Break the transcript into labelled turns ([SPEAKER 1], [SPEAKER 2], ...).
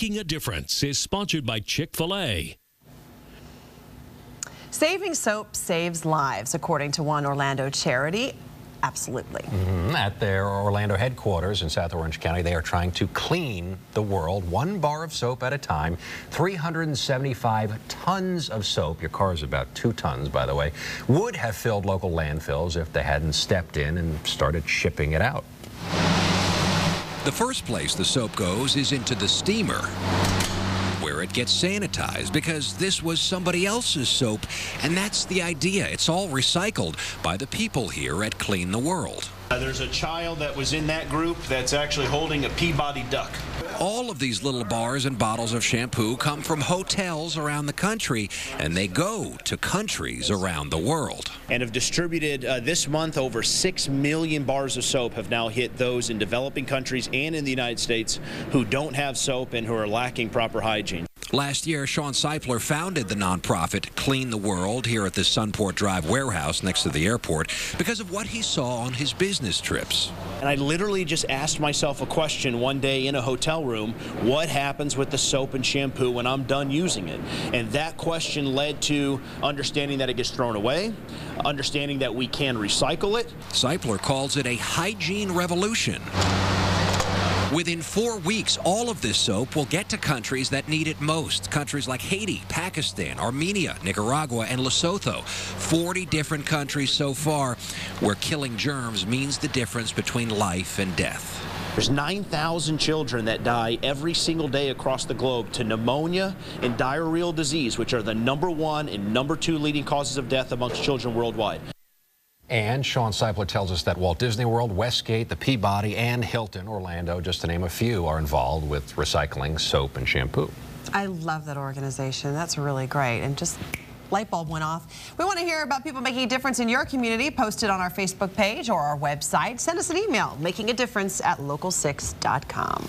[SPEAKER 1] Making a Difference is sponsored by Chick fil A.
[SPEAKER 2] Saving soap saves lives, according to one Orlando charity. Absolutely.
[SPEAKER 3] Mm -hmm. At their Orlando headquarters in South Orange County, they are trying to clean the world one bar of soap at a time. 375 tons of soap, your car is about two tons, by the way, would have filled local landfills if they hadn't stepped in and started shipping it out.
[SPEAKER 4] The first place the soap goes is into the steamer where it gets sanitized because this was somebody else's soap. And that's the idea. It's all recycled by the people here at Clean the World.
[SPEAKER 5] Uh, there's a child that was in that group that's actually holding a Peabody duck.
[SPEAKER 4] All of these little bars and bottles of shampoo come from hotels around the country, and they go to countries around the world.
[SPEAKER 5] And have distributed uh, this month over 6 million bars of soap have now hit those in developing countries and in the United States who don't have soap and who are lacking proper hygiene.
[SPEAKER 4] Last year, Shawn Seipler founded the nonprofit Clean the World here at the Sunport Drive warehouse next to the airport because of what he saw on his business trips.
[SPEAKER 5] And I literally just asked myself a question one day in a hotel room what happens with the soap and shampoo when I'm done using it? And that question led to understanding that it gets thrown away, understanding that we can recycle it.
[SPEAKER 4] Seipler calls it a hygiene revolution. Within four weeks, all of this soap will get to countries that need it most. Countries like Haiti, Pakistan, Armenia, Nicaragua, and Lesotho. 40 different countries so far where killing germs means the difference between life and death.
[SPEAKER 5] There's 9,000 children that die every single day across the globe to pneumonia and diarrheal disease, which are the number one and number two leading causes of death amongst children worldwide.
[SPEAKER 3] And Shawn Seipler tells us that Walt Disney World, Westgate, the Peabody, and Hilton Orlando, just to name a few, are involved with recycling soap and shampoo.
[SPEAKER 2] I love that organization. That's really great. And just light bulb went off. We want to hear about people making a difference in your community. Post it on our Facebook page or our website. Send us an email, making a difference at local6.com.